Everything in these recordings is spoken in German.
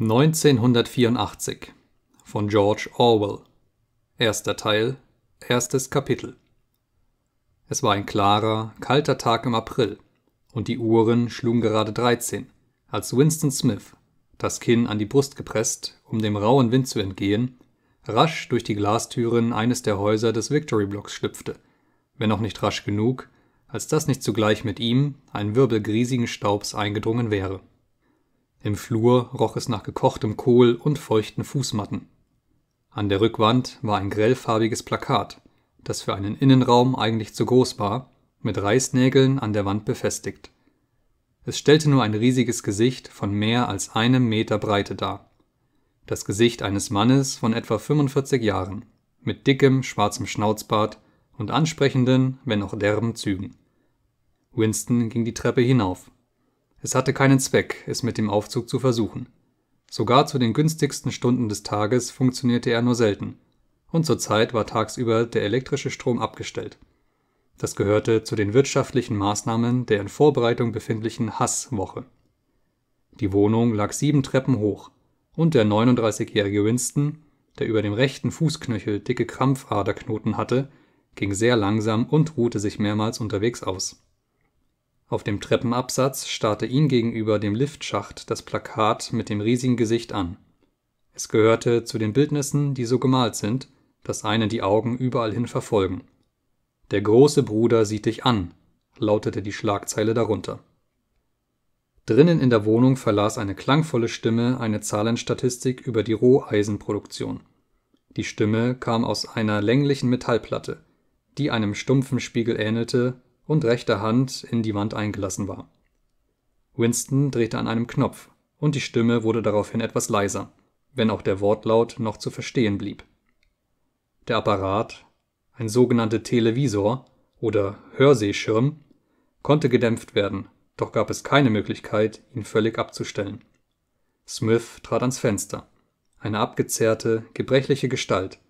1984 von George Orwell. Erster Teil Erstes Kapitel. Es war ein klarer, kalter Tag im April, und die Uhren schlugen gerade dreizehn, als Winston Smith, das Kinn an die Brust gepresst, um dem rauen Wind zu entgehen, rasch durch die Glastüren eines der Häuser des Victory-Blocks schlüpfte, wenn auch nicht rasch genug, als dass nicht zugleich mit ihm ein Wirbel griesigen Staubs eingedrungen wäre im Flur roch es nach gekochtem Kohl und feuchten Fußmatten. An der Rückwand war ein grellfarbiges Plakat, das für einen Innenraum eigentlich zu groß war, mit Reißnägeln an der Wand befestigt. Es stellte nur ein riesiges Gesicht von mehr als einem Meter Breite dar. Das Gesicht eines Mannes von etwa 45 Jahren, mit dickem, schwarzem Schnauzbart und ansprechenden, wenn auch derben Zügen. Winston ging die Treppe hinauf es hatte keinen Zweck, es mit dem Aufzug zu versuchen. Sogar zu den günstigsten Stunden des Tages funktionierte er nur selten, und zurzeit war tagsüber der elektrische Strom abgestellt. Das gehörte zu den wirtschaftlichen Maßnahmen der in Vorbereitung befindlichen Hasswoche. Die Wohnung lag sieben Treppen hoch, und der 39-jährige Winston, der über dem rechten Fußknöchel dicke Krampfaderknoten hatte, ging sehr langsam und ruhte sich mehrmals unterwegs aus auf dem Treppenabsatz starrte ihm gegenüber dem Liftschacht das Plakat mit dem riesigen Gesicht an. Es gehörte zu den Bildnissen, die so gemalt sind, dass einen die Augen überall hin verfolgen. Der große Bruder sieht dich an, lautete die Schlagzeile darunter. Drinnen in der Wohnung verlas eine klangvolle Stimme eine Zahlenstatistik über die Roheisenproduktion. Die Stimme kam aus einer länglichen Metallplatte, die einem stumpfen Spiegel ähnelte und rechter Hand in die Wand eingelassen war. Winston drehte an einem Knopf, und die Stimme wurde daraufhin etwas leiser, wenn auch der Wortlaut noch zu verstehen blieb. Der Apparat, ein sogenannter Televisor oder Hörsehschirm, konnte gedämpft werden, doch gab es keine Möglichkeit, ihn völlig abzustellen. Smith trat ans Fenster, eine abgezehrte, gebrechliche Gestalt,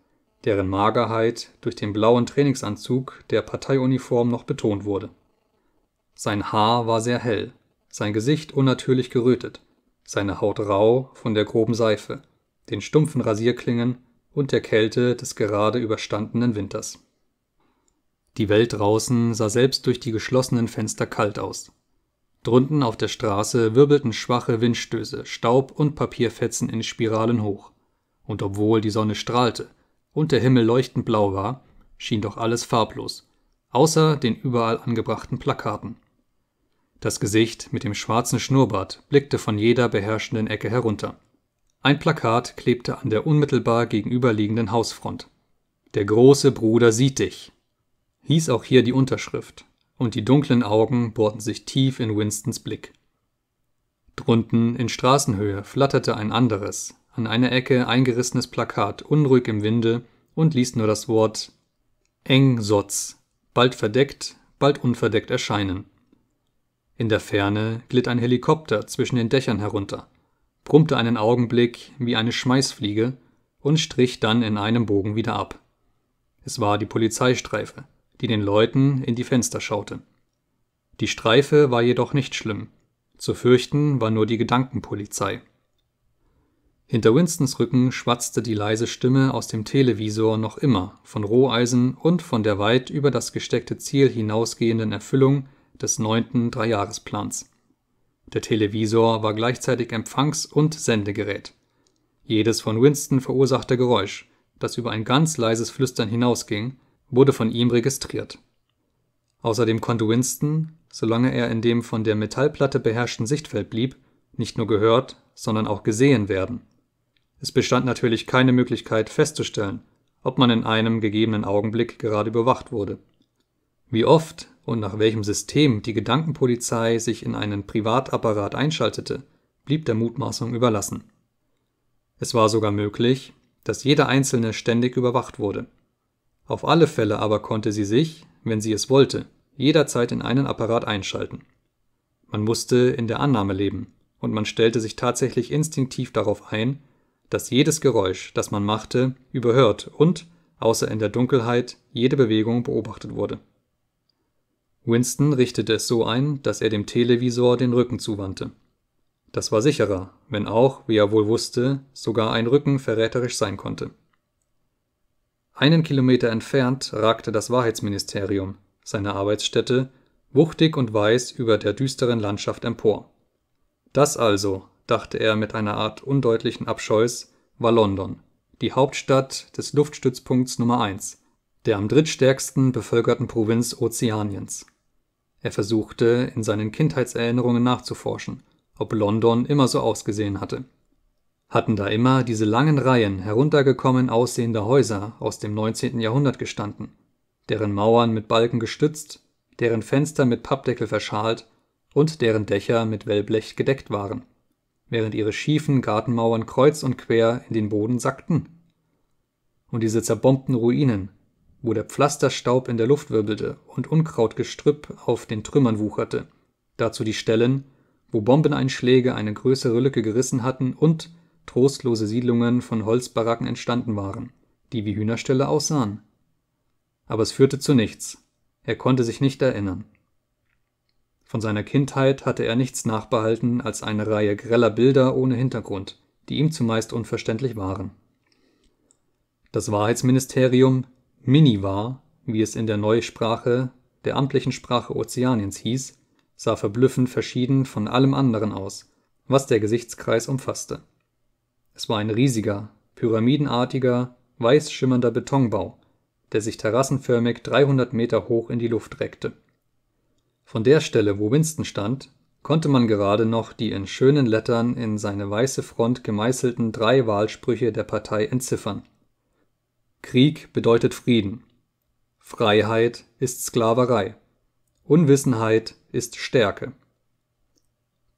deren Magerheit durch den blauen Trainingsanzug der Parteiuniform noch betont wurde. Sein Haar war sehr hell, sein Gesicht unnatürlich gerötet, seine Haut rau von der groben Seife, den stumpfen Rasierklingen und der Kälte des gerade überstandenen Winters. Die Welt draußen sah selbst durch die geschlossenen Fenster kalt aus. Drunten auf der Straße wirbelten schwache Windstöße Staub und Papierfetzen in Spiralen hoch, und obwohl die Sonne strahlte, und der Himmel leuchtend blau war, schien doch alles farblos, außer den überall angebrachten Plakaten. Das Gesicht mit dem schwarzen Schnurrbart blickte von jeder beherrschenden Ecke herunter. Ein Plakat klebte an der unmittelbar gegenüberliegenden Hausfront. Der große Bruder sieht dich, hieß auch hier die Unterschrift, und die dunklen Augen bohrten sich tief in Winstons Blick. Drunten in Straßenhöhe flatterte ein anderes, an einer Ecke eingerissenes Plakat unruhig im Winde und ließ nur das Wort Engsotz bald verdeckt, bald unverdeckt erscheinen. In der Ferne glitt ein Helikopter zwischen den Dächern herunter, brummte einen Augenblick wie eine Schmeißfliege und strich dann in einem Bogen wieder ab. Es war die Polizeistreife, die den Leuten in die Fenster schaute. Die Streife war jedoch nicht schlimm. Zu fürchten war nur die Gedankenpolizei. Hinter Winstons Rücken schwatzte die leise Stimme aus dem Televisor noch immer von Roheisen und von der weit über das gesteckte Ziel hinausgehenden Erfüllung des neunten Dreijahresplans. Der Televisor war gleichzeitig Empfangs und Sendegerät. Jedes von Winston verursachte Geräusch, das über ein ganz leises Flüstern hinausging, wurde von ihm registriert. Außerdem konnte Winston, solange er in dem von der Metallplatte beherrschten Sichtfeld blieb, nicht nur gehört, sondern auch gesehen werden es bestand natürlich keine Möglichkeit festzustellen, ob man in einem gegebenen Augenblick gerade überwacht wurde. Wie oft und nach welchem System die Gedankenpolizei sich in einen Privatapparat einschaltete, blieb der Mutmaßung überlassen. Es war sogar möglich, dass jeder Einzelne ständig überwacht wurde. Auf alle Fälle aber konnte sie sich, wenn sie es wollte, jederzeit in einen Apparat einschalten. Man musste in der Annahme leben, und man stellte sich tatsächlich instinktiv darauf ein, dass jedes Geräusch, das man machte, überhört und, außer in der Dunkelheit, jede Bewegung beobachtet wurde. Winston richtete es so ein, dass er dem Televisor den Rücken zuwandte. Das war sicherer, wenn auch, wie er wohl wusste, sogar ein Rücken verräterisch sein konnte. Einen Kilometer entfernt ragte das Wahrheitsministerium, seine Arbeitsstätte, wuchtig und weiß über der düsteren Landschaft empor. Das also, dachte er mit einer Art undeutlichen Abscheus, war London, die Hauptstadt des Luftstützpunkts Nummer 1, der am drittstärksten bevölkerten Provinz Ozeaniens. Er versuchte, in seinen Kindheitserinnerungen nachzuforschen, ob London immer so ausgesehen hatte. Hatten da immer diese langen Reihen heruntergekommen aussehender Häuser aus dem 19. Jahrhundert gestanden, deren Mauern mit Balken gestützt, deren Fenster mit Pappdeckel verschalt und deren Dächer mit Wellblech gedeckt waren, während ihre schiefen Gartenmauern kreuz und quer in den Boden sackten? Und diese zerbombten Ruinen, wo der Pflasterstaub in der Luft wirbelte und Unkrautgestrüpp auf den Trümmern wucherte, dazu die Stellen, wo Bombeneinschläge eine größere Lücke gerissen hatten und trostlose Siedlungen von Holzbaracken entstanden waren, die wie Hühnerställe aussahen. Aber es führte zu nichts, er konnte sich nicht erinnern. Von seiner Kindheit hatte er nichts nachbehalten als eine Reihe greller Bilder ohne Hintergrund, die ihm zumeist unverständlich waren. Das Wahrheitsministerium Minivar, wie es in der Neusprache der amtlichen Sprache Ozeaniens hieß, sah verblüffend verschieden von allem anderen aus, was der Gesichtskreis umfasste. Es war ein riesiger, pyramidenartiger, weiß schimmernder Betonbau, der sich terrassenförmig 300 Meter hoch in die Luft reckte. Von der Stelle, wo Winston stand, konnte man gerade noch die in schönen Lettern in seine weiße Front gemeißelten drei Wahlsprüche der Partei entziffern. Krieg bedeutet Frieden. Freiheit ist Sklaverei. Unwissenheit ist Stärke.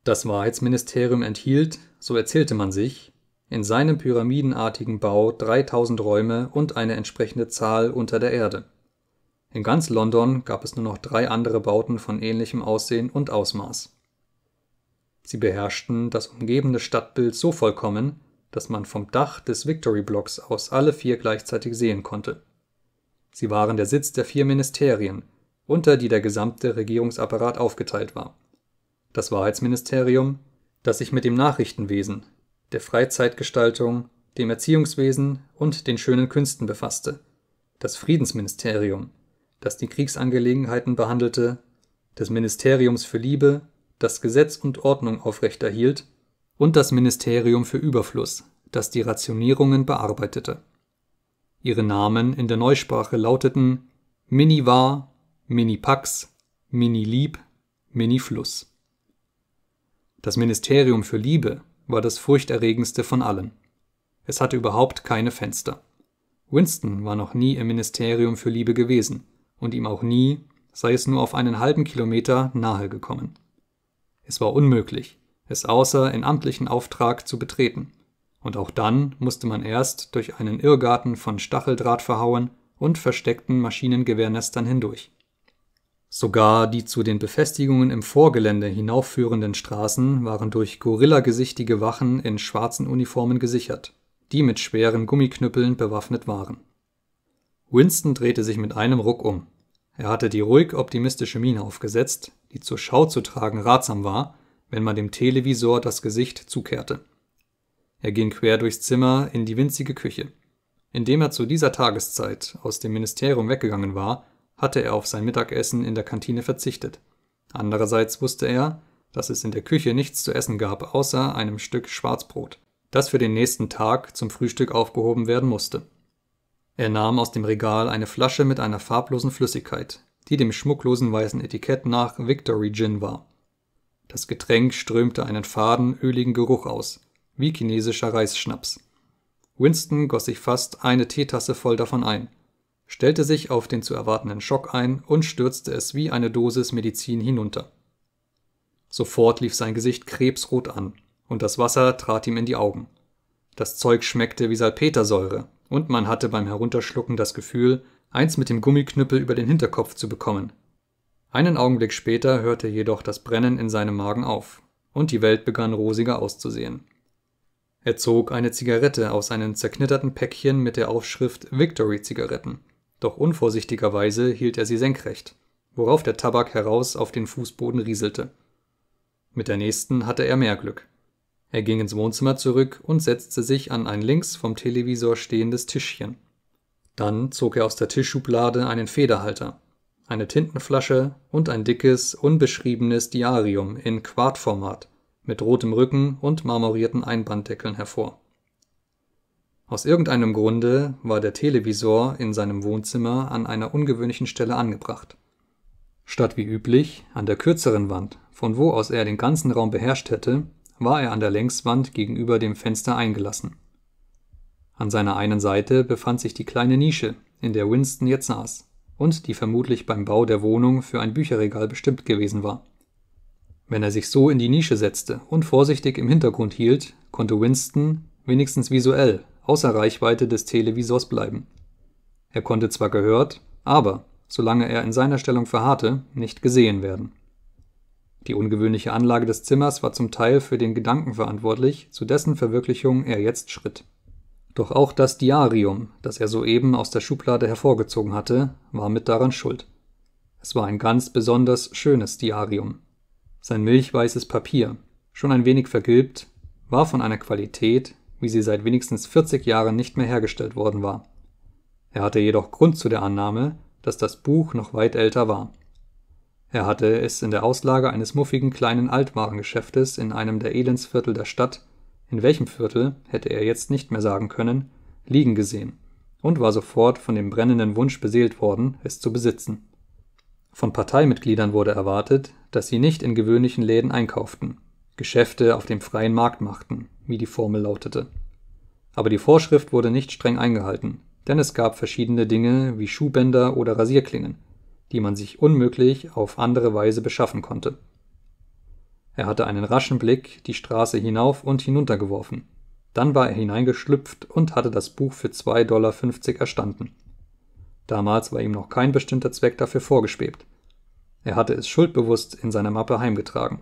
Das Wahrheitsministerium enthielt, so erzählte man sich, in seinem pyramidenartigen Bau 3000 Räume und eine entsprechende Zahl unter der Erde. In ganz London gab es nur noch drei andere Bauten von ähnlichem Aussehen und Ausmaß. Sie beherrschten das umgebende Stadtbild so vollkommen, dass man vom Dach des Victory Blocks aus alle vier gleichzeitig sehen konnte. Sie waren der Sitz der vier Ministerien, unter die der gesamte Regierungsapparat aufgeteilt war. Das Wahrheitsministerium, das sich mit dem Nachrichtenwesen, der Freizeitgestaltung, dem Erziehungswesen und den schönen Künsten befasste, das Friedensministerium, das die Kriegsangelegenheiten behandelte, des Ministeriums für Liebe, das Gesetz und Ordnung aufrechterhielt, und das Ministerium für Überfluss, das die Rationierungen bearbeitete. Ihre Namen in der Neusprache lauteten Minivar, Minipax, Minilieb, Minifluss. Das Ministerium für Liebe war das furchterregendste von allen. Es hatte überhaupt keine Fenster. Winston war noch nie im Ministerium für Liebe gewesen und ihm auch nie, sei es nur auf einen halben Kilometer, nahe gekommen. Es war unmöglich, es außer in amtlichen Auftrag zu betreten, und auch dann musste man erst durch einen Irrgarten von Stacheldraht verhauen und versteckten Maschinengewehrnestern hindurch. Sogar die zu den Befestigungen im Vorgelände hinaufführenden Straßen waren durch gorillagesichtige Wachen in schwarzen Uniformen gesichert, die mit schweren Gummiknüppeln bewaffnet waren. Winston drehte sich mit einem Ruck um. Er hatte die ruhig optimistische Miene aufgesetzt, die zur Schau zu tragen ratsam war, wenn man dem Televisor das Gesicht zukehrte. Er ging quer durchs Zimmer in die winzige Küche. Indem er zu dieser Tageszeit aus dem Ministerium weggegangen war, hatte er auf sein Mittagessen in der Kantine verzichtet. Andererseits wusste er, dass es in der Küche nichts zu essen gab außer einem Stück Schwarzbrot, das für den nächsten Tag zum Frühstück aufgehoben werden musste. Er nahm aus dem Regal eine Flasche mit einer farblosen Flüssigkeit, die dem schmucklosen weißen Etikett nach Victory Gin war. Das Getränk strömte einen faden, öligen Geruch aus, wie chinesischer Reisschnaps. Winston goss sich fast eine Teetasse voll davon ein stellte sich auf den zu erwartenden Schock ein und stürzte es wie eine Dosis Medizin hinunter. Sofort lief sein Gesicht krebsrot an, und das Wasser trat ihm in die Augen. Das Zeug schmeckte wie Salpetersäure, und man hatte beim Herunterschlucken das Gefühl, eins mit dem Gummiknüppel über den Hinterkopf zu bekommen. Einen Augenblick später hörte jedoch das Brennen in seinem Magen auf, und die Welt begann rosiger auszusehen. Er zog eine Zigarette aus einem zerknitterten Päckchen mit der Aufschrift Victory Zigaretten doch unvorsichtigerweise hielt er sie senkrecht, worauf der Tabak heraus auf den Fußboden rieselte. Mit der nächsten hatte er mehr Glück. Er ging ins Wohnzimmer zurück und setzte sich an ein links vom Televisor stehendes Tischchen. Dann zog er aus der Tischschublade einen Federhalter, eine Tintenflasche und ein dickes, unbeschriebenes Diarium in Quartformat mit rotem Rücken und marmorierten Einbanddeckeln hervor. Aus irgendeinem Grunde war der Televisor in seinem Wohnzimmer an einer ungewöhnlichen Stelle angebracht. Statt wie üblich an der kürzeren Wand, von wo aus er den ganzen Raum beherrscht hätte, war er an der Längswand gegenüber dem Fenster eingelassen. An seiner einen Seite befand sich die kleine Nische, in der Winston jetzt saß und die vermutlich beim Bau der Wohnung für ein Bücherregal bestimmt gewesen war. Wenn er sich so in die Nische setzte und vorsichtig im Hintergrund hielt, konnte Winston, wenigstens visuell, außer Reichweite des Televisors bleiben. Er konnte zwar gehört, aber, solange er in seiner Stellung verharrte, nicht gesehen werden. Die ungewöhnliche Anlage des Zimmers war zum Teil für den Gedanken verantwortlich, zu dessen Verwirklichung er jetzt schritt. Doch auch das Diarium, das er soeben aus der Schublade hervorgezogen hatte, war mit daran schuld. Es war ein ganz besonders schönes Diarium. Sein milchweißes Papier, schon ein wenig vergilbt, war von einer Qualität, wie sie seit wenigstens 40 Jahren nicht mehr hergestellt worden war. Er hatte jedoch Grund zu der Annahme, dass das Buch noch weit älter war. Er hatte es in der Auslage eines muffigen kleinen Altwarengeschäftes in einem der Elendsviertel der Stadt, in welchem Viertel hätte er jetzt nicht mehr sagen können, liegen gesehen und war sofort von dem brennenden Wunsch beseelt worden, es zu besitzen. Von Parteimitgliedern wurde erwartet, dass sie nicht in gewöhnlichen Läden einkauften, Geschäfte auf dem freien Markt machten, wie die Formel lautete. Aber die Vorschrift wurde nicht streng eingehalten, denn es gab verschiedene Dinge wie Schuhbänder oder Rasierklingen, die man sich unmöglich auf andere Weise beschaffen konnte. Er hatte einen raschen Blick die Straße hinauf und hinunter geworfen. Dann war er hineingeschlüpft und hatte das Buch für 2,50 Dollar erstanden. Damals war ihm noch kein bestimmter Zweck dafür vorgeschwebt. Er hatte es schuldbewusst in seiner Mappe heimgetragen.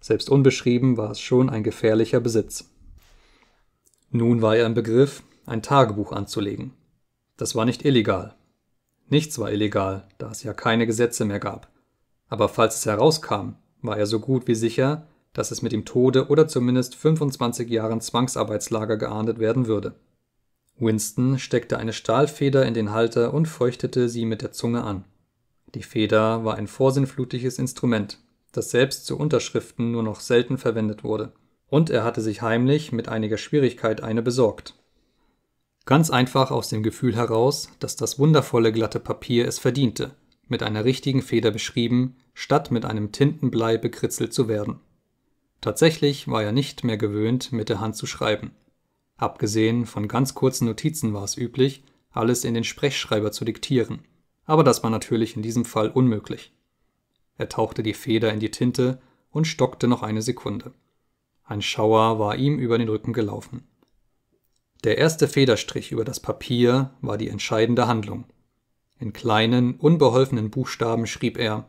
Selbst unbeschrieben war es schon ein gefährlicher Besitz. Nun war er im Begriff, ein Tagebuch anzulegen. Das war nicht illegal. Nichts war illegal, da es ja keine Gesetze mehr gab. Aber falls es herauskam, war er so gut wie sicher, dass es mit dem Tode oder zumindest 25 Jahren Zwangsarbeitslager geahndet werden würde. Winston steckte eine Stahlfeder in den Halter und feuchtete sie mit der Zunge an. Die Feder war ein vorsinnflutliches Instrument, das selbst zu Unterschriften nur noch selten verwendet wurde, und er hatte sich heimlich mit einiger Schwierigkeit eine besorgt. Ganz einfach aus dem Gefühl heraus, dass das wundervolle glatte Papier es verdiente, mit einer richtigen Feder beschrieben, statt mit einem Tintenblei bekritzelt zu werden. Tatsächlich war er nicht mehr gewöhnt, mit der Hand zu schreiben. Abgesehen von ganz kurzen Notizen war es üblich, alles in den Sprechschreiber zu diktieren, aber das war natürlich in diesem Fall unmöglich. Er tauchte die Feder in die Tinte und stockte noch eine Sekunde. Ein Schauer war ihm über den Rücken gelaufen. Der erste Federstrich über das Papier war die entscheidende Handlung. In kleinen, unbeholfenen Buchstaben schrieb er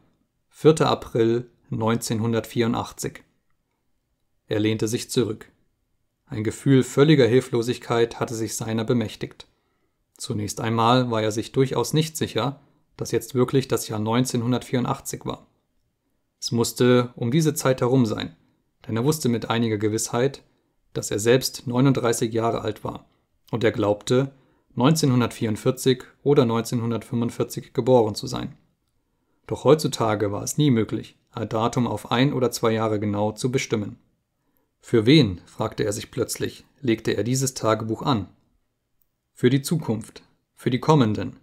4. April 1984. Er lehnte sich zurück. Ein Gefühl völliger Hilflosigkeit hatte sich seiner bemächtigt. Zunächst einmal war er sich durchaus nicht sicher, dass jetzt wirklich das Jahr 1984 war. Es musste um diese Zeit herum sein, denn er wusste mit einiger Gewissheit, dass er selbst 39 Jahre alt war und er glaubte, 1944 oder 1945 geboren zu sein. Doch heutzutage war es nie möglich, ein Datum auf ein oder zwei Jahre genau zu bestimmen. Für wen, fragte er sich plötzlich, legte er dieses Tagebuch an? Für die Zukunft, für die kommenden,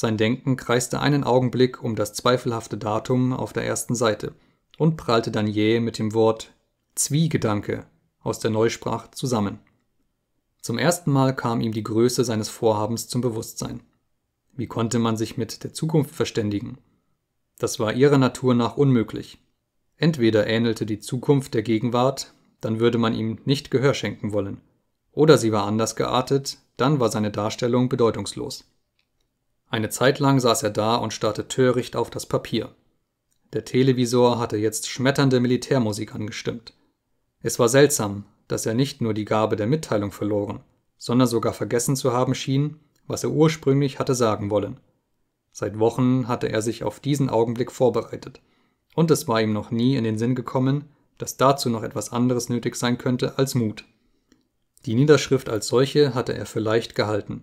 sein Denken kreiste einen Augenblick um das zweifelhafte Datum auf der ersten Seite und prallte dann jäh mit dem Wort Zwiegedanke aus der Neusprache zusammen. Zum ersten Mal kam ihm die Größe seines Vorhabens zum Bewusstsein. Wie konnte man sich mit der Zukunft verständigen? Das war ihrer Natur nach unmöglich. Entweder ähnelte die Zukunft der Gegenwart, dann würde man ihm nicht Gehör schenken wollen, oder sie war anders geartet, dann war seine Darstellung bedeutungslos. Eine Zeit lang saß er da und starrte töricht auf das Papier. Der Televisor hatte jetzt schmetternde Militärmusik angestimmt. Es war seltsam, dass er nicht nur die Gabe der Mitteilung verloren, sondern sogar vergessen zu haben schien, was er ursprünglich hatte sagen wollen. Seit Wochen hatte er sich auf diesen Augenblick vorbereitet, und es war ihm noch nie in den Sinn gekommen, dass dazu noch etwas anderes nötig sein könnte als Mut. Die Niederschrift als solche hatte er für leicht gehalten.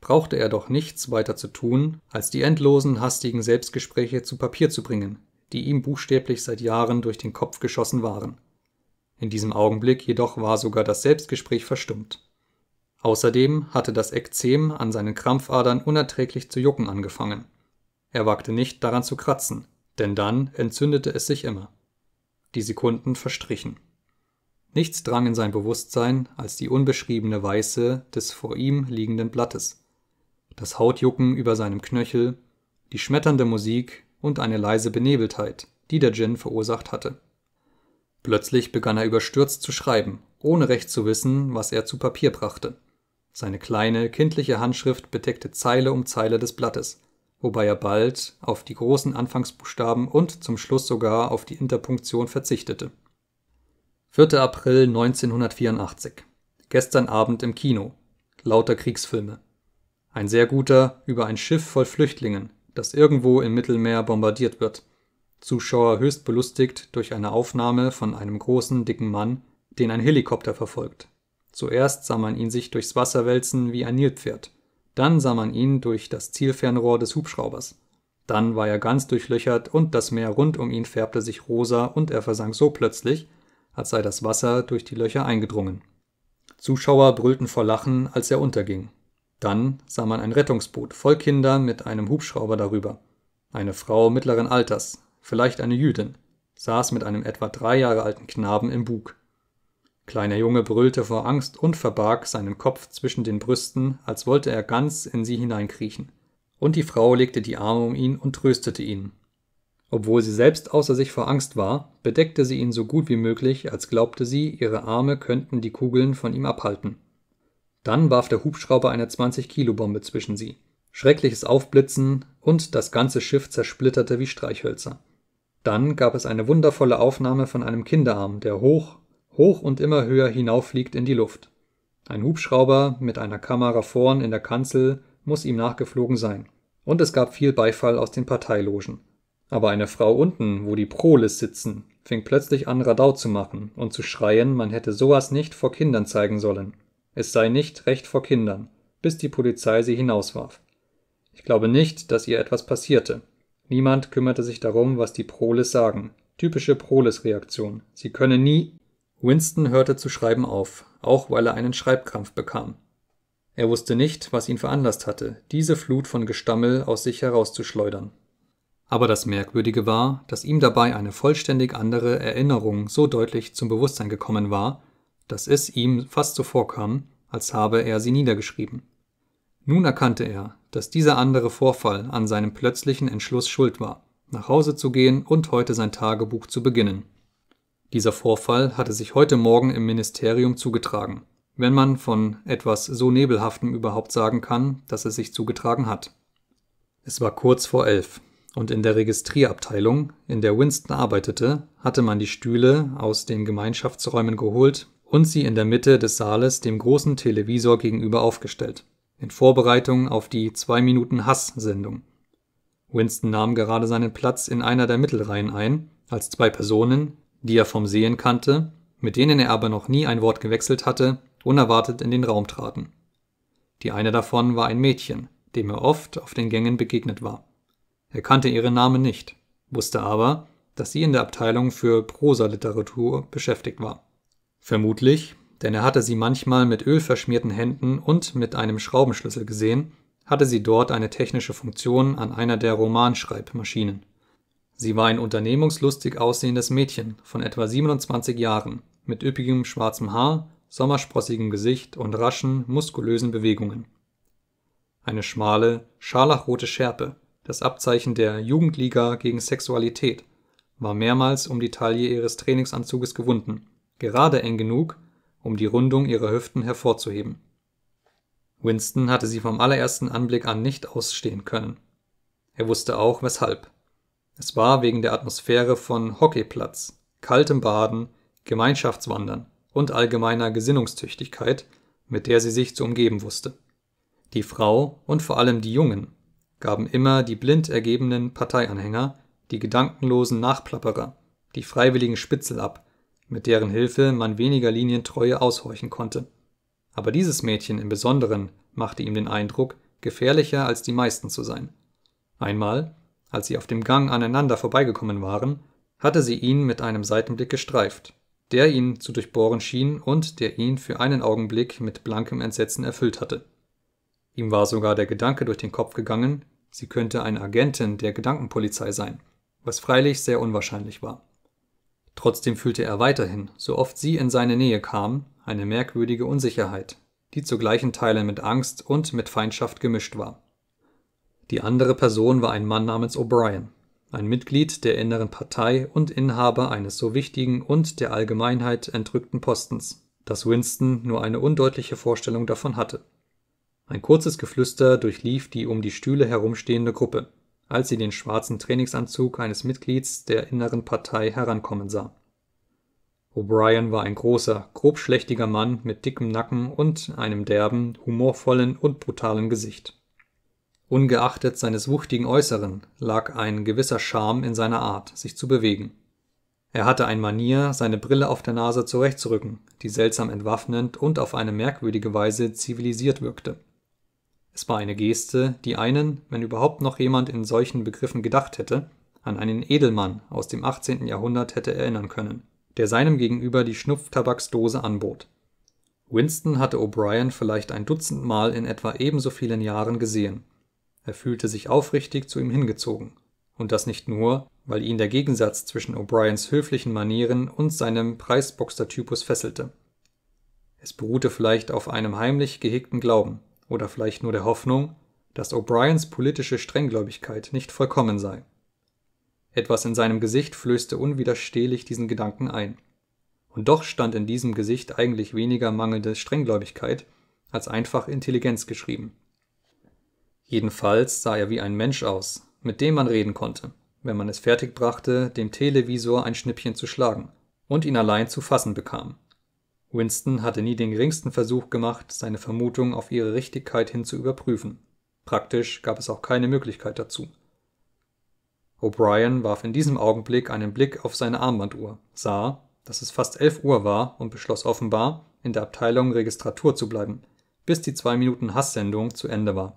Brauchte er doch nichts weiter zu tun, als die endlosen, hastigen Selbstgespräche zu Papier zu bringen, die ihm buchstäblich seit Jahren durch den Kopf geschossen waren. In diesem Augenblick jedoch war sogar das Selbstgespräch verstummt. Außerdem hatte das Ekzem an seinen Krampfadern unerträglich zu jucken angefangen. Er wagte nicht daran zu kratzen, denn dann entzündete es sich immer. Die Sekunden verstrichen. Nichts drang in sein Bewusstsein als die unbeschriebene Weiße des vor ihm liegenden Blattes, das Hautjucken über seinem Knöchel, die schmetternde Musik und eine leise Benebeltheit, die der Gin verursacht hatte. Plötzlich begann er überstürzt zu schreiben, ohne recht zu wissen, was er zu Papier brachte. Seine kleine, kindliche Handschrift bedeckte Zeile um Zeile des Blattes, wobei er bald auf die großen Anfangsbuchstaben und zum Schluss sogar auf die Interpunktion verzichtete. 4. April 1984. Gestern Abend im Kino. Lauter Kriegsfilme. Ein sehr guter über ein Schiff voll Flüchtlingen, das irgendwo im Mittelmeer bombardiert wird. Zuschauer höchst belustigt durch eine Aufnahme von einem großen, dicken Mann, den ein Helikopter verfolgt. Zuerst sah man ihn sich durchs Wasser wälzen wie ein Nilpferd. Dann sah man ihn durch das Zielfernrohr des Hubschraubers. Dann war er ganz durchlöchert und das Meer rund um ihn färbte sich rosa und er versank so plötzlich, als sei das Wasser durch die Löcher eingedrungen. Zuschauer brüllten vor Lachen, als er unterging. Dann sah man ein Rettungsboot voll Kinder mit einem Hubschrauber darüber. Eine Frau mittleren Alters, vielleicht eine Jüdin, saß mit einem etwa drei Jahre alten Knaben im Bug. Kleiner Junge brüllte vor Angst und verbarg seinen Kopf zwischen den Brüsten, als wollte er ganz in sie hineinkriechen. Und die Frau legte die Arme um ihn und tröstete ihn. Obwohl sie selbst außer sich vor Angst war, bedeckte sie ihn so gut wie möglich, als glaubte sie, ihre Arme könnten die Kugeln von ihm abhalten. Dann warf der Hubschrauber eine 20-Kilo-Bombe zwischen sie. Schreckliches Aufblitzen und das ganze Schiff zersplitterte wie Streichhölzer. Dann gab es eine wundervolle Aufnahme von einem Kinderarm, der hoch, hoch und immer höher hinauffliegt in die Luft. Ein Hubschrauber mit einer Kamera vorn in der Kanzel muss ihm nachgeflogen sein. Und es gab viel Beifall aus den Parteilogen. Aber eine Frau unten, wo die Proles sitzen, fing plötzlich an, Radau zu machen und zu schreien, man hätte sowas nicht vor Kindern zeigen sollen. Es sei nicht recht vor Kindern, bis die Polizei sie hinauswarf. Ich glaube nicht, dass ihr etwas passierte. Niemand kümmerte sich darum, was die Proles sagen. Typische Proles-Reaktion. Sie können nie. Winston hörte zu schreiben auf, auch weil er einen Schreibkrampf bekam. Er wusste nicht, was ihn veranlasst hatte, diese Flut von Gestammel aus sich herauszuschleudern. Aber das Merkwürdige war, dass ihm dabei eine vollständig andere Erinnerung so deutlich zum Bewusstsein gekommen war, dass es ihm fast so vorkam, als habe er sie niedergeschrieben. Nun erkannte er, dass dieser andere Vorfall an seinem plötzlichen Entschluss schuld war, nach Hause zu gehen und heute sein Tagebuch zu beginnen. Dieser Vorfall hatte sich heute Morgen im Ministerium zugetragen, wenn man von etwas so Nebelhaftem überhaupt sagen kann, dass es sich zugetragen hat. Es war kurz vor elf, und in der Registrierabteilung, in der Winston arbeitete, hatte man die Stühle aus den Gemeinschaftsräumen geholt und sie in der Mitte des Saales dem großen Televisor gegenüber aufgestellt, in Vorbereitung auf die zwei Minuten Hass-Sendung. Winston nahm gerade seinen Platz in einer der Mittelreihen ein, als zwei Personen, die er vom Sehen kannte, mit denen er aber noch nie ein Wort gewechselt hatte, unerwartet in den Raum traten. Die eine davon war ein Mädchen, dem er oft auf den Gängen begegnet war. Er kannte ihren Namen nicht, wusste aber, dass sie in der Abteilung für Prosaliteratur beschäftigt war. Vermutlich, denn er hatte sie manchmal mit ölverschmierten Händen und mit einem Schraubenschlüssel gesehen, hatte sie dort eine technische Funktion an einer der Romanschreibmaschinen. Sie war ein unternehmungslustig aussehendes Mädchen von etwa 27 Jahren, mit üppigem schwarzem Haar, sommersprossigem Gesicht und raschen, muskulösen Bewegungen. Eine schmale, scharlachrote Schärpe, das Abzeichen der Jugendliga gegen Sexualität, war mehrmals um die Taille ihres Trainingsanzuges gewunden, gerade eng genug, um die Rundung ihrer Hüften hervorzuheben. Winston hatte sie vom allerersten Anblick an nicht ausstehen können. Er wusste auch, weshalb. Es war wegen der Atmosphäre von Hockeyplatz, kaltem Baden, Gemeinschaftswandern und allgemeiner Gesinnungstüchtigkeit, mit der sie sich zu umgeben wusste. Die Frau und vor allem die Jungen gaben immer die blind ergebenen Parteianhänger, die gedankenlosen Nachplapperer, die freiwilligen Spitzel ab, mit deren Hilfe man weniger Linientreue aushorchen konnte. Aber dieses Mädchen im Besonderen machte ihm den Eindruck, gefährlicher als die meisten zu sein. Einmal, als sie auf dem Gang aneinander vorbeigekommen waren, hatte sie ihn mit einem Seitenblick gestreift, der ihn zu durchbohren schien und der ihn für einen Augenblick mit blankem Entsetzen erfüllt hatte. Ihm war sogar der Gedanke durch den Kopf gegangen, sie könnte eine Agentin der Gedankenpolizei sein, was freilich sehr unwahrscheinlich war. Trotzdem fühlte er weiterhin, so oft sie in seine Nähe kam, eine merkwürdige Unsicherheit, die zu gleichen Teilen mit Angst und mit Feindschaft gemischt war. Die andere Person war ein Mann namens O'Brien, ein Mitglied der inneren Partei und Inhaber eines so wichtigen und der Allgemeinheit entrückten Postens, dass Winston nur eine undeutliche Vorstellung davon hatte. Ein kurzes Geflüster durchlief die um die Stühle herumstehende Gruppe, als sie den schwarzen Trainingsanzug eines Mitglieds der inneren Partei herankommen sah. O'Brien war ein großer, grobschlächtiger Mann mit dickem Nacken und einem derben, humorvollen und brutalen Gesicht. Ungeachtet seines wuchtigen Äußeren lag ein gewisser Charme in seiner Art, sich zu bewegen. Er hatte ein Manier, seine Brille auf der Nase zurechtzurücken, die seltsam entwaffnend und auf eine merkwürdige Weise zivilisiert wirkte. Es war eine Geste, die einen, wenn überhaupt noch jemand in solchen Begriffen gedacht hätte, an einen Edelmann aus dem 18. Jahrhundert hätte erinnern können, der seinem Gegenüber die Schnupftabaksdose anbot. Winston hatte O'Brien vielleicht ein Dutzend Mal in etwa ebenso vielen Jahren gesehen. Er fühlte sich aufrichtig zu ihm hingezogen. Und das nicht nur, weil ihn der Gegensatz zwischen O'Briens höflichen Manieren und seinem Preisboxer-Typus fesselte. Es beruhte vielleicht auf einem heimlich gehegten Glauben, oder vielleicht nur der Hoffnung, dass O'Briens politische Strenggläubigkeit nicht vollkommen sei. Etwas in seinem Gesicht flößte unwiderstehlich diesen Gedanken ein. Und doch stand in diesem Gesicht eigentlich weniger mangelnde Strenggläubigkeit als einfach Intelligenz geschrieben. Jedenfalls sah er wie ein Mensch aus, mit dem man reden konnte, wenn man es fertigbrachte, dem Televisor ein Schnippchen zu schlagen und ihn allein zu fassen bekam. Winston hatte nie den geringsten Versuch gemacht, seine Vermutung auf ihre Richtigkeit hin zu überprüfen. Praktisch gab es auch keine Möglichkeit dazu. O'Brien warf in diesem Augenblick einen Blick auf seine Armbanduhr, sah, dass es fast elf Uhr war und beschloss offenbar, in der Abteilung Registratur zu bleiben, bis die zwei Minuten Hasssendung zu Ende war.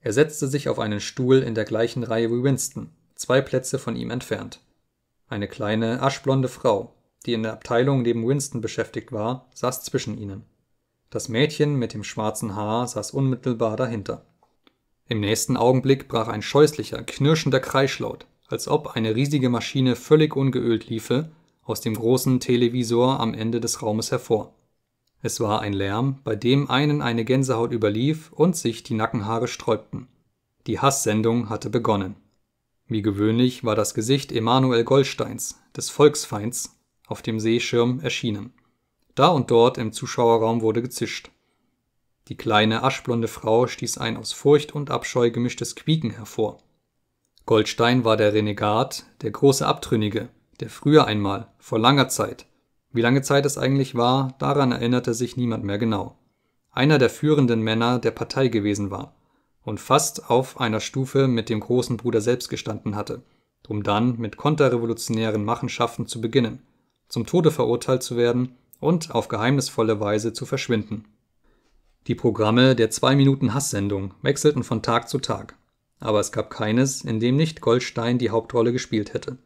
Er setzte sich auf einen Stuhl in der gleichen Reihe wie Winston, zwei Plätze von ihm entfernt. Eine kleine, aschblonde Frau, die in der Abteilung neben Winston beschäftigt war, saß zwischen ihnen. Das Mädchen mit dem schwarzen Haar saß unmittelbar dahinter. Im nächsten Augenblick brach ein scheußlicher, knirschender Kreischlaut, als ob eine riesige Maschine völlig ungeölt liefe, aus dem großen Televisor am Ende des Raumes hervor. Es war ein Lärm, bei dem einen eine Gänsehaut überlief und sich die Nackenhaare sträubten. Die Hasssendung hatte begonnen. Wie gewöhnlich war das Gesicht Emanuel Goldsteins, des Volksfeinds, auf dem Seeschirm erschienen. Da und dort im Zuschauerraum wurde gezischt. Die kleine aschblonde Frau stieß ein aus Furcht und Abscheu gemischtes Quieken hervor. Goldstein war der Renegat, der große Abtrünnige, der früher einmal, vor langer Zeit, wie lange Zeit es eigentlich war, daran erinnerte sich niemand mehr genau, einer der führenden Männer der Partei gewesen war und fast auf einer Stufe mit dem großen Bruder selbst gestanden hatte, um dann mit konterrevolutionären Machenschaften zu beginnen, zum Tode verurteilt zu werden und auf geheimnisvolle Weise zu verschwinden. Die Programme der zwei Minuten Hasssendung wechselten von Tag zu Tag, aber es gab keines, in dem nicht Goldstein die Hauptrolle gespielt hätte.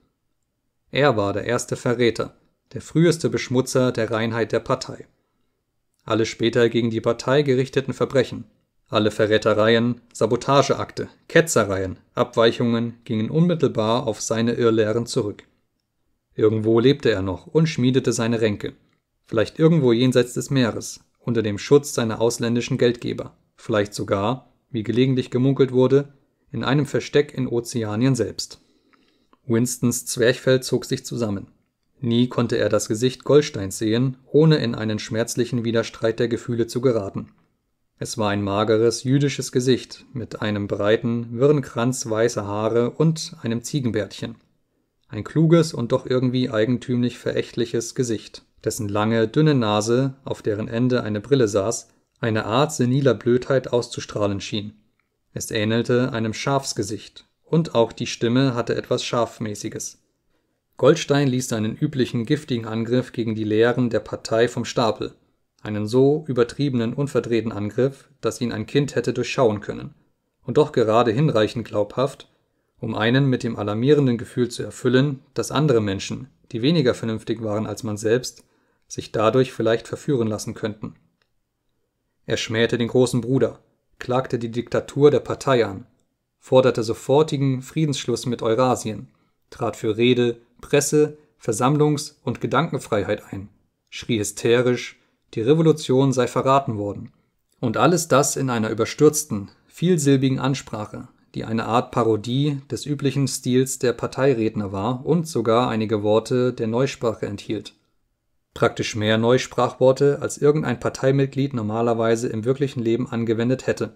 Er war der erste Verräter, der früheste Beschmutzer der Reinheit der Partei. Alle später gegen die Partei gerichteten Verbrechen, alle Verrätereien, Sabotageakte, Ketzereien, Abweichungen gingen unmittelbar auf seine Irrlehren zurück. Irgendwo lebte er noch und schmiedete seine Ränke. Vielleicht irgendwo jenseits des Meeres, unter dem Schutz seiner ausländischen Geldgeber. Vielleicht sogar, wie gelegentlich gemunkelt wurde, in einem Versteck in Ozeanien selbst. Winstons Zwerchfell zog sich zusammen. Nie konnte er das Gesicht Goldsteins sehen, ohne in einen schmerzlichen Widerstreit der Gefühle zu geraten. Es war ein mageres jüdisches Gesicht mit einem breiten, wirren Kranz weißer Haare und einem Ziegenbärtchen. Ein kluges und doch irgendwie eigentümlich verächtliches Gesicht, dessen lange, dünne Nase, auf deren Ende eine Brille saß, eine Art seniler Blödheit auszustrahlen schien. Es ähnelte einem Schafsgesicht, und auch die Stimme hatte etwas Schafmäßiges. Goldstein ließ seinen üblichen giftigen Angriff gegen die Lehren der Partei vom Stapel, einen so übertriebenen und verdrehten Angriff, dass ihn ein Kind hätte durchschauen können, und doch gerade hinreichend glaubhaft, um einen mit dem alarmierenden Gefühl zu erfüllen, dass andere Menschen, die weniger vernünftig waren als man selbst, sich dadurch vielleicht verführen lassen könnten. Er schmähte den großen Bruder, klagte die Diktatur der Partei an, forderte sofortigen Friedensschluss mit Eurasien, trat für Rede, Presse, Versammlungs- und Gedankenfreiheit ein, schrie hysterisch, die Revolution sei verraten worden. Und alles das in einer überstürzten, vielsilbigen Ansprache, die eine Art Parodie des üblichen Stils der Parteiredner war und sogar einige Worte der Neusprache enthielt. Praktisch mehr Neusprachworte, als irgendein Parteimitglied normalerweise im wirklichen Leben angewendet hätte.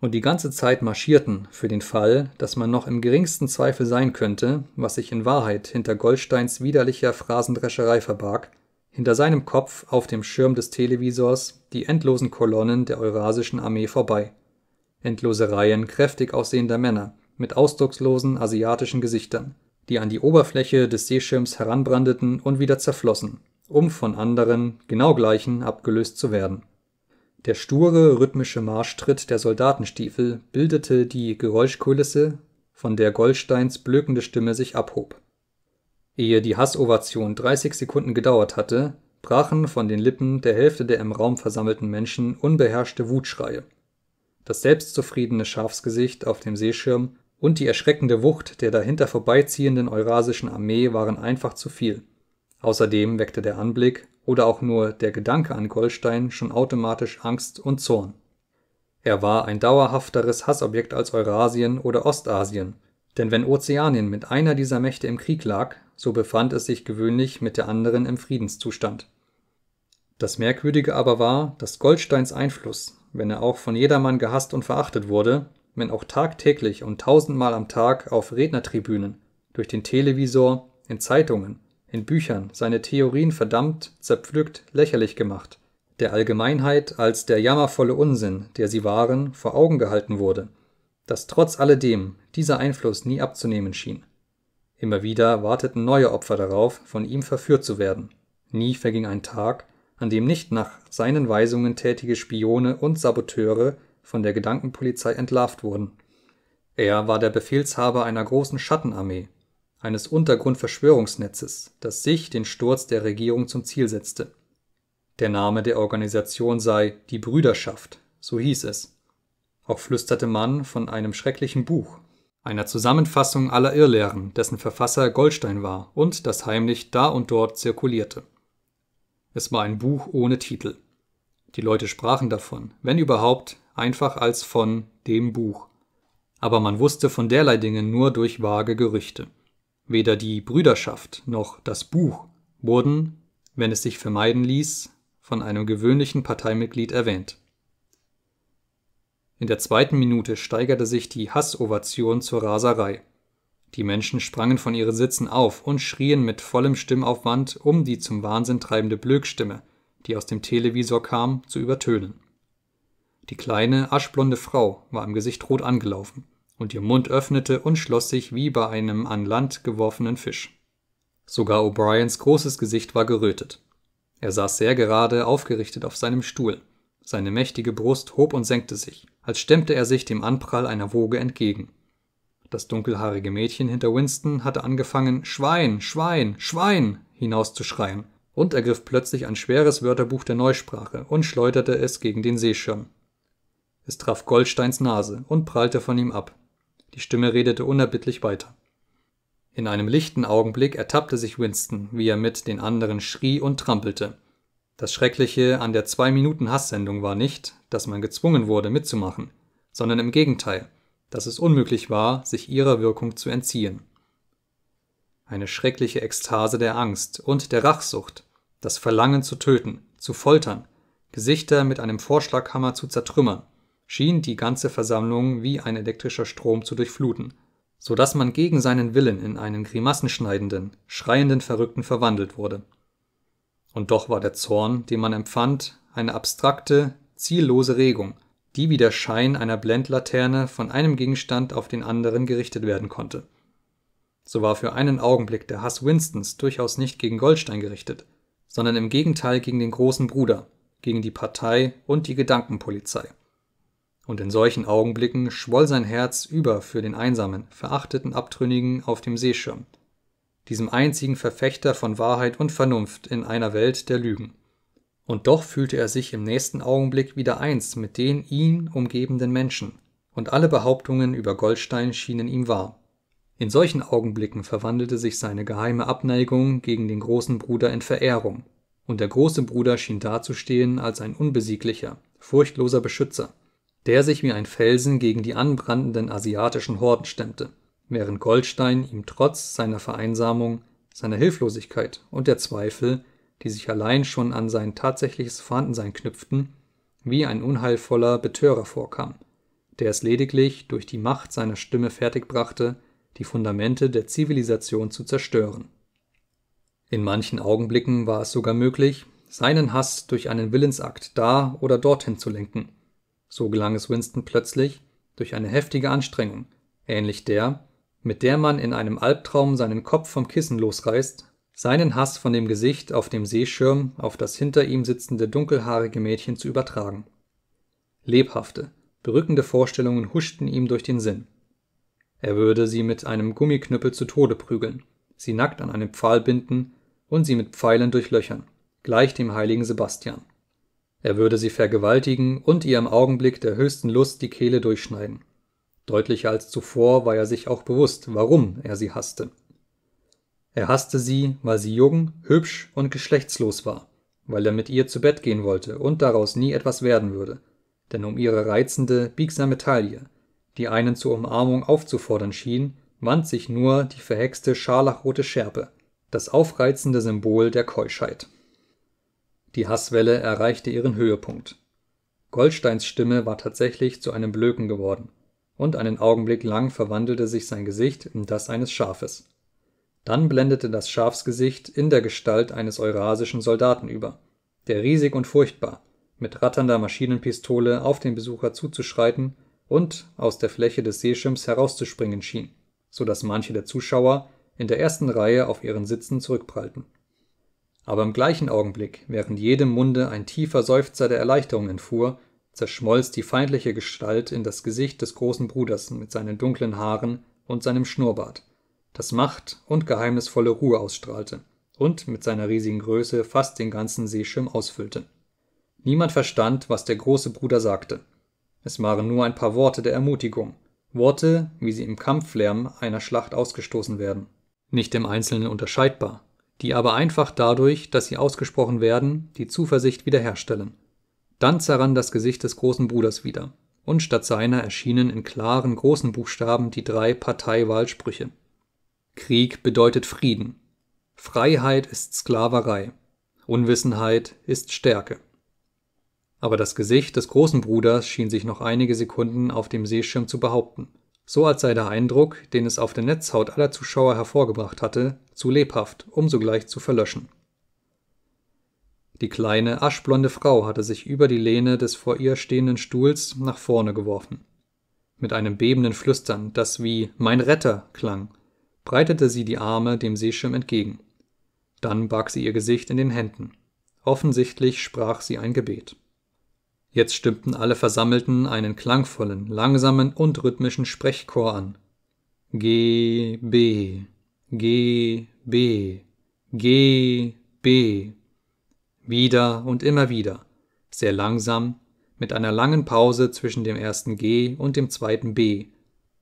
Und die ganze Zeit marschierten, für den Fall, dass man noch im geringsten Zweifel sein könnte, was sich in Wahrheit hinter Goldsteins widerlicher Phrasendrescherei verbarg, hinter seinem Kopf auf dem Schirm des Televisors die endlosen Kolonnen der Eurasischen Armee vorbei endlose Reihen kräftig aussehender Männer mit ausdruckslosen asiatischen Gesichtern, die an die Oberfläche des Seeschirms heranbrandeten und wieder zerflossen, um von anderen, genau gleichen, abgelöst zu werden. Der sture, rhythmische Marschtritt der Soldatenstiefel bildete die Geräuschkulisse, von der Goldsteins blökende Stimme sich abhob. Ehe die Hassovation 30 Sekunden gedauert hatte, brachen von den Lippen der Hälfte der im Raum versammelten Menschen unbeherrschte Wutschreie das selbstzufriedene Schafsgesicht auf dem Seeschirm und die erschreckende Wucht der dahinter vorbeiziehenden Eurasischen Armee waren einfach zu viel. Außerdem weckte der Anblick oder auch nur der Gedanke an Goldstein schon automatisch Angst und Zorn. Er war ein dauerhafteres Hassobjekt als Eurasien oder Ostasien, denn wenn Ozeanien mit einer dieser Mächte im Krieg lag, so befand es sich gewöhnlich mit der anderen im Friedenszustand. Das Merkwürdige aber war, dass Goldsteins Einfluss wenn er auch von jedermann gehasst und verachtet wurde, wenn auch tagtäglich und tausendmal am Tag auf Rednertribünen, durch den Televisor, in Zeitungen, in Büchern seine Theorien verdammt, zerpflückt, lächerlich gemacht, der Allgemeinheit als der jammervolle Unsinn, der sie waren, vor Augen gehalten wurde, dass trotz alledem dieser Einfluss nie abzunehmen schien. Immer wieder warteten neue Opfer darauf, von ihm verführt zu werden. Nie verging ein Tag, an dem nicht nach seinen Weisungen tätige Spione und Saboteure von der Gedankenpolizei entlarvt wurden. Er war der Befehlshaber einer großen Schattenarmee, eines Untergrundverschwörungsnetzes, das sich den Sturz der Regierung zum Ziel setzte. Der Name der Organisation sei die Brüderschaft, so hieß es. Auch flüsterte man von einem schrecklichen Buch, einer Zusammenfassung aller Irrlehren, dessen Verfasser Goldstein war und das heimlich da und dort zirkulierte. Es war ein Buch ohne Titel. Die Leute sprachen davon, wenn überhaupt, einfach als von dem Buch. Aber man wusste von derlei Dingen nur durch vage Gerüchte. Weder die Brüderschaft noch das Buch wurden, wenn es sich vermeiden ließ, von einem gewöhnlichen Parteimitglied erwähnt. In der zweiten Minute steigerte sich die Hassovation zur Raserei. Die Menschen sprangen von ihren Sitzen auf und schrien mit vollem Stimmaufwand, um die zum Wahnsinn treibende Blökstimme, die aus dem Televisor kam, zu übertönen. Die kleine, aschblonde Frau war im Gesicht rot angelaufen, und ihr Mund öffnete und schloss sich wie bei einem an Land geworfenen Fisch. Sogar O'Briens großes Gesicht war gerötet. Er saß sehr gerade aufgerichtet auf seinem Stuhl. Seine mächtige Brust hob und senkte sich, als stemmte er sich dem Anprall einer Woge entgegen. Das dunkelhaarige Mädchen hinter Winston hatte angefangen, Schwein, Schwein, Schwein hinauszuschreien und ergriff plötzlich ein schweres Wörterbuch der Neusprache und schleuderte es gegen den Seeschirm. Es traf Goldsteins Nase und prallte von ihm ab. Die Stimme redete unerbittlich weiter. In einem lichten Augenblick ertappte sich Winston, wie er mit den anderen schrie und trampelte. Das Schreckliche an der Zwei-Minuten-Hasssendung war nicht, dass man gezwungen wurde, mitzumachen, sondern im Gegenteil, dass es unmöglich war, sich ihrer Wirkung zu entziehen. Eine schreckliche Ekstase der Angst und der Rachsucht, das Verlangen zu töten, zu foltern, Gesichter mit einem Vorschlaghammer zu zertrümmern, schien die ganze Versammlung wie ein elektrischer Strom zu durchfluten, so dass man gegen seinen Willen in einen grimassenschneidenden, schreienden Verrückten verwandelt wurde. Und doch war der Zorn, den man empfand, eine abstrakte, ziellose Regung, die wie der Schein einer Blendlaterne von einem Gegenstand auf den anderen gerichtet werden konnte. so war für einen Augenblick der Hass Winstons durchaus nicht gegen Goldstein gerichtet, sondern im Gegenteil gegen den großen Bruder, gegen die Partei und die Gedankenpolizei. Und in solchen Augenblicken schwoll sein Herz über für den einsamen, verachteten Abtrünnigen auf dem Seeschirm, diesem einzigen Verfechter von Wahrheit und Vernunft in einer Welt der Lügen. Und doch fühlte er sich im nächsten Augenblick wieder eins mit den ihn umgebenden Menschen, und alle Behauptungen über Goldstein schienen ihm wahr. In solchen Augenblicken verwandelte sich seine geheime Abneigung gegen den großen Bruder in Verehrung, und der große Bruder schien dazustehen als ein unbesieglicher, furchtloser Beschützer, der sich wie ein Felsen gegen die anbrandenden asiatischen Horden stemmte, während Goldstein ihm trotz seiner Vereinsamung, seiner Hilflosigkeit und der Zweifel, die sich allein schon an sein tatsächliches Vorhandensein knüpften, wie ein unheilvoller Betörer vorkam, der es lediglich durch die Macht seiner Stimme fertigbrachte, die Fundamente der Zivilisation zu zerstören. In manchen Augenblicken war es sogar möglich, seinen Hass durch einen Willensakt da oder dorthin zu lenken. So gelang es Winston plötzlich, durch eine heftige Anstrengung, ähnlich der, mit der man in einem Albtraum seinen Kopf vom Kissen losreißt, seinen Hass von dem Gesicht auf dem Seeschirm auf das hinter ihm sitzende dunkelhaarige Mädchen zu übertragen. Lebhafte, berückende Vorstellungen huschten ihm durch den Sinn. Er würde sie mit einem Gummiknüppel zu Tode prügeln, sie nackt an einen Pfahl binden und sie mit Pfeilen durchlöchern, gleich dem heiligen Sebastian. Er würde sie vergewaltigen und ihr im Augenblick der höchsten Lust die Kehle durchschneiden. Deutlicher als zuvor war er sich auch bewusst, warum er sie hasste. Er hasste sie, weil sie jung, hübsch und geschlechtslos war, weil er mit ihr zu Bett gehen wollte und daraus nie etwas werden würde, denn um ihre reizende, biegsame Taille, die einen zur Umarmung aufzufordern schien, wand sich nur die verhexte scharlachrote Schärpe, das aufreizende Symbol der Keuschheit. Die Hasswelle erreichte ihren Höhepunkt. Goldsteins Stimme war tatsächlich zu einem Blöken geworden, und einen Augenblick lang verwandelte sich sein Gesicht in das eines Schafes. Dann blendete das Schafsgesicht in der Gestalt eines eurasischen Soldaten über, der riesig und furchtbar, mit ratternder Maschinenpistole auf den Besucher zuzuschreiten und aus der Fläche des Seeschirms herauszuspringen schien, so dass manche der Zuschauer in der ersten Reihe auf ihren Sitzen zurückprallten. Aber im gleichen Augenblick, während jedem Munde ein tiefer Seufzer der Erleichterung entfuhr, zerschmolz die feindliche Gestalt in das Gesicht des großen Bruders mit seinen dunklen Haaren und seinem Schnurrbart, das Macht und geheimnisvolle Ruhe ausstrahlte und mit seiner riesigen Größe fast den ganzen Seeschirm ausfüllte. Niemand verstand, was der große Bruder sagte. Es waren nur ein paar Worte der Ermutigung, Worte, wie sie im Kampflärm einer Schlacht ausgestoßen werden, nicht im Einzelnen unterscheidbar, die aber einfach dadurch, dass sie ausgesprochen werden, die Zuversicht wiederherstellen. Dann zerrann das Gesicht des großen Bruders wieder, und statt seiner erschienen in klaren großen Buchstaben die drei Parteiwahlsprüche. Krieg bedeutet Frieden. Freiheit ist Sklaverei. Unwissenheit ist Stärke. Aber das Gesicht des großen Bruders schien sich noch einige Sekunden auf dem Seeschirm zu behaupten, so als sei der Eindruck, den es auf der Netzhaut aller Zuschauer hervorgebracht hatte, zu lebhaft, um sogleich zu verlöschen. Die kleine, aschblonde Frau hatte sich über die Lehne des vor ihr stehenden Stuhls nach vorne geworfen. Mit einem bebenden Flüstern, das wie Mein Retter klang, breitete sie die Arme dem Seeschirm entgegen. Dann barg sie ihr Gesicht in den Händen. Offensichtlich sprach sie ein Gebet. Jetzt stimmten alle Versammelten einen klangvollen, langsamen und rhythmischen Sprechchor an. G, B, G, B, G, B. Wieder und immer wieder, sehr langsam, mit einer langen Pause zwischen dem ersten G und dem zweiten B,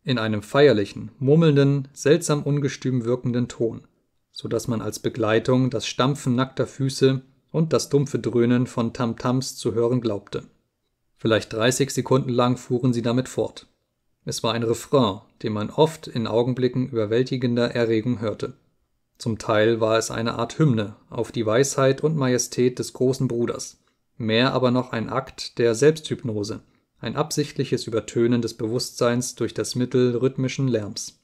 in einem feierlichen, murmelnden, seltsam ungestüm wirkenden Ton, so dass man als Begleitung das Stampfen nackter Füße und das dumpfe Dröhnen von Tamtams zu hören glaubte. Vielleicht 30 Sekunden lang fuhren sie damit fort. Es war ein Refrain, den man oft in Augenblicken überwältigender Erregung hörte. Zum Teil war es eine Art Hymne auf die Weisheit und Majestät des großen Bruders, mehr aber noch ein Akt der Selbsthypnose, ein absichtliches Übertönen des Bewusstseins durch das Mittel rhythmischen Lärms.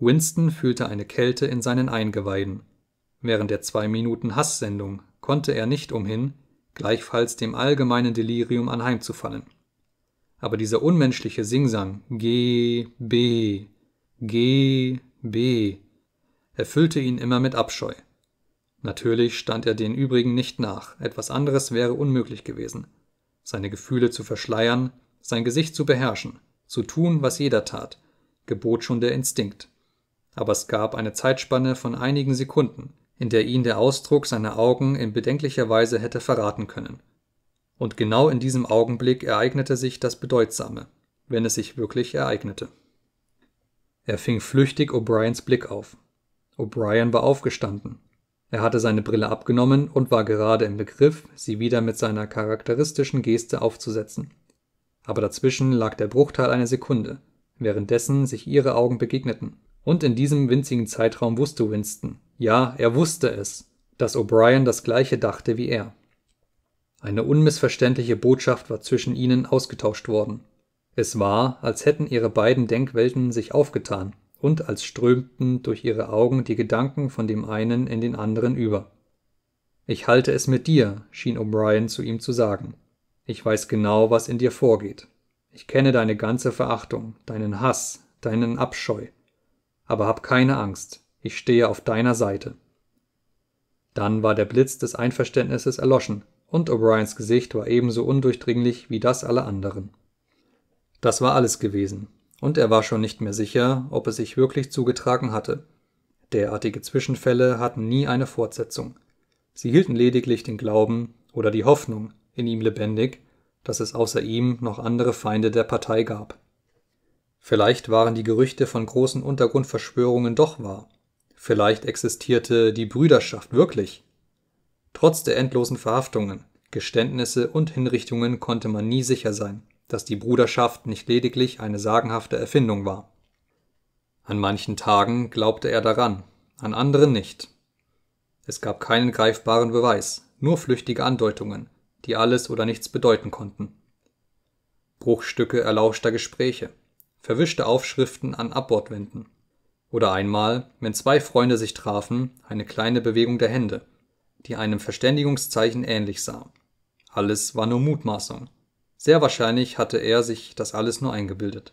Winston fühlte eine Kälte in seinen Eingeweiden. Während der zwei Minuten Hasssendung konnte er nicht umhin, gleichfalls dem allgemeinen Delirium anheimzufallen. Aber dieser unmenschliche Singsang G, B, G, B erfüllte ihn immer mit Abscheu. Natürlich stand er den übrigen nicht nach, etwas anderes wäre unmöglich gewesen. Seine Gefühle zu verschleiern, sein Gesicht zu beherrschen, zu tun, was jeder tat, gebot schon der Instinkt. Aber es gab eine Zeitspanne von einigen Sekunden, in der ihn der Ausdruck seiner Augen in bedenklicher Weise hätte verraten können. Und genau in diesem Augenblick ereignete sich das Bedeutsame, wenn es sich wirklich ereignete. Er fing flüchtig O'Briens Blick auf. O'Brien war aufgestanden. Er hatte seine Brille abgenommen und war gerade im Begriff, sie wieder mit seiner charakteristischen Geste aufzusetzen. Aber dazwischen lag der Bruchteil einer Sekunde, währenddessen sich ihre Augen begegneten. Und in diesem winzigen Zeitraum wusste Winston, ja, er wusste es, dass O'Brien das gleiche dachte wie er. Eine unmissverständliche Botschaft war zwischen ihnen ausgetauscht worden. Es war, als hätten ihre beiden Denkwelten sich aufgetan und als strömten durch ihre Augen die Gedanken von dem einen in den anderen über. Ich halte es mit dir, schien O'Brien zu ihm zu sagen. Ich weiß genau, was in dir vorgeht. Ich kenne deine ganze Verachtung, deinen Hass, deinen Abscheu. Aber hab keine Angst, ich stehe auf deiner Seite. Dann war der Blitz des Einverständnisses erloschen, und O'Briens Gesicht war ebenso undurchdringlich wie das aller anderen. Das war alles gewesen, und er war schon nicht mehr sicher, ob es sich wirklich zugetragen hatte. Derartige Zwischenfälle hatten nie eine Fortsetzung. Sie hielten lediglich den Glauben oder die Hoffnung in ihm lebendig, dass es außer ihm noch andere Feinde der Partei gab. Vielleicht waren die Gerüchte von großen Untergrundverschwörungen doch wahr. Vielleicht existierte die Brüderschaft wirklich. Trotz der endlosen Verhaftungen, Geständnisse und Hinrichtungen konnte man nie sicher sein dass die Bruderschaft nicht lediglich eine sagenhafte Erfindung war. An manchen Tagen glaubte er daran, an anderen nicht. Es gab keinen greifbaren Beweis, nur flüchtige Andeutungen, die alles oder nichts bedeuten konnten. Bruchstücke erlauschter Gespräche, verwischte Aufschriften an Abbordwänden. Oder einmal, wenn zwei Freunde sich trafen, eine kleine Bewegung der Hände, die einem Verständigungszeichen ähnlich sah. Alles war nur Mutmaßung. Sehr wahrscheinlich hatte er sich das alles nur eingebildet.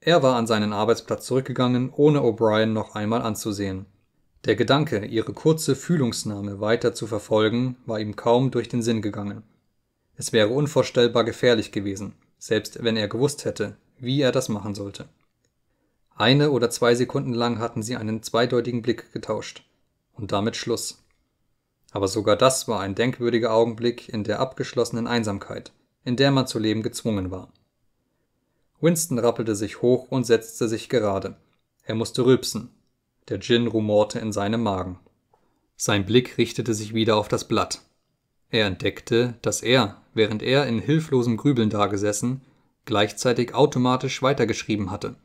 Er war an seinen Arbeitsplatz zurückgegangen, ohne O'Brien noch einmal anzusehen. Der Gedanke, ihre kurze Fühlungsnahme weiter zu verfolgen, war ihm kaum durch den Sinn gegangen. Es wäre unvorstellbar gefährlich gewesen, selbst wenn er gewusst hätte, wie er das machen sollte. Eine oder zwei Sekunden lang hatten sie einen zweideutigen Blick getauscht. Und damit Schluss. Aber sogar das war ein denkwürdiger Augenblick in der abgeschlossenen Einsamkeit – in der man zu leben gezwungen war. Winston rappelte sich hoch und setzte sich gerade. Er musste rülpsen. Der Gin rumorte in seinem Magen. Sein Blick richtete sich wieder auf das Blatt. Er entdeckte, dass er, während er in hilflosem Grübeln dagesessen, gleichzeitig automatisch weitergeschrieben hatte.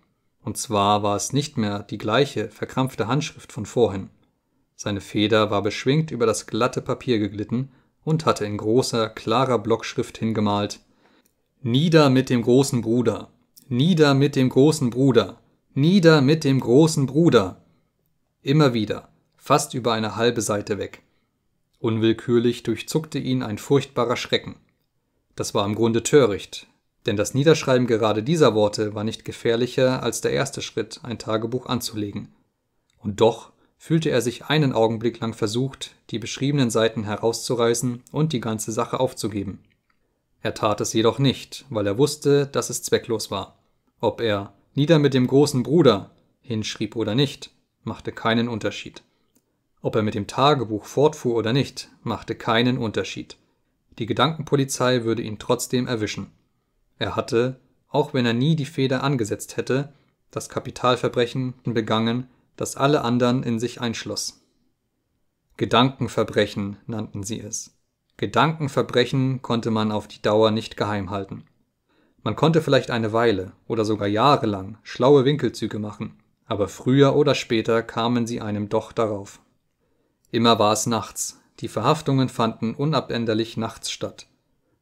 Und zwar war es nicht mehr die gleiche, verkrampfte Handschrift von vorhin. Seine Feder war beschwingt über das glatte Papier geglitten und hatte in großer, klarer Blockschrift hingemalt Nieder mit dem großen Bruder, nieder mit dem großen Bruder, nieder mit dem großen Bruder. Immer wieder, fast über eine halbe Seite weg. Unwillkürlich durchzuckte ihn ein furchtbarer Schrecken. Das war im Grunde töricht, denn das Niederschreiben gerade dieser Worte war nicht gefährlicher als der erste Schritt, ein Tagebuch anzulegen. Und doch fühlte er sich einen Augenblick lang versucht, die beschriebenen Seiten herauszureißen und die ganze Sache aufzugeben. Er tat es jedoch nicht, weil er wusste, dass es zwecklos war. Ob er nieder mit dem großen Bruder hinschrieb oder nicht, machte keinen Unterschied. Ob er mit dem Tagebuch fortfuhr oder nicht, machte keinen Unterschied. Die Gedankenpolizei würde ihn trotzdem erwischen. Er hatte, auch wenn er nie die Feder angesetzt hätte, das Kapitalverbrechen begangen, das alle anderen in sich einschloss. Gedankenverbrechen nannten sie es. Gedankenverbrechen konnte man auf die Dauer nicht geheim halten. Man konnte vielleicht eine Weile oder sogar jahrelang schlaue Winkelzüge machen, aber früher oder später kamen sie einem doch darauf. Immer war es nachts, die Verhaftungen fanden unabänderlich nachts statt.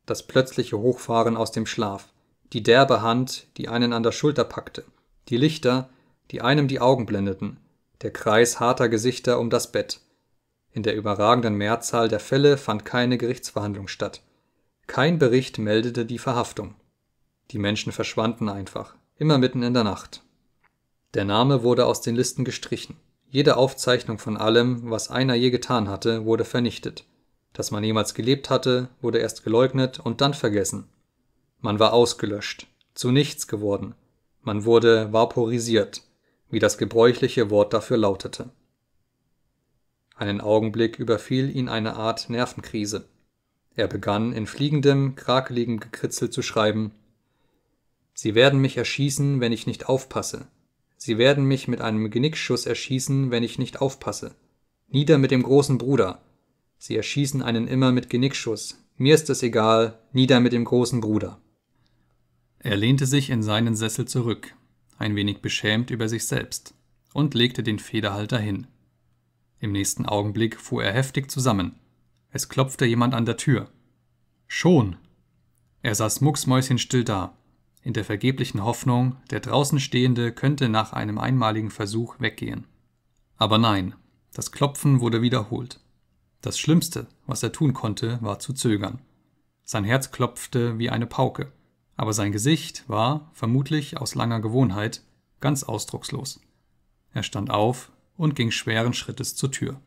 Das plötzliche Hochfahren aus dem Schlaf, die derbe Hand, die einen an der Schulter packte, die Lichter, die einem die Augen blendeten, der Kreis harter Gesichter um das Bett. In der überragenden Mehrzahl der Fälle fand keine Gerichtsverhandlung statt. Kein Bericht meldete die Verhaftung. Die Menschen verschwanden einfach, immer mitten in der Nacht. Der Name wurde aus den Listen gestrichen. Jede Aufzeichnung von allem, was einer je getan hatte, wurde vernichtet. Dass man jemals gelebt hatte, wurde erst geleugnet und dann vergessen. Man war ausgelöscht, zu nichts geworden. Man wurde vaporisiert, wie das gebräuchliche Wort dafür lautete. Einen Augenblick überfiel ihn eine Art Nervenkrise. Er begann in fliegendem, krakeligem Gekritzel zu schreiben Sie werden mich erschießen, wenn ich nicht aufpasse. Sie werden mich mit einem Genickschuss erschießen, wenn ich nicht aufpasse. Nieder mit dem großen Bruder. Sie erschießen einen immer mit Genickschuss. Mir ist es egal, nieder mit dem großen Bruder. Er lehnte sich in seinen Sessel zurück, ein wenig beschämt über sich selbst, und legte den Federhalter hin. Im nächsten Augenblick fuhr er heftig zusammen. Es klopfte jemand an der Tür. Schon. Er saß mucksmäuschenstill da, in der vergeblichen Hoffnung, der draußen Stehende könnte nach einem einmaligen Versuch weggehen. Aber nein, das Klopfen wurde wiederholt. Das Schlimmste, was er tun konnte, war zu zögern. Sein Herz klopfte wie eine Pauke, aber sein Gesicht war, vermutlich aus langer Gewohnheit, ganz ausdruckslos. Er stand auf und ging schweren Schrittes zur Tür.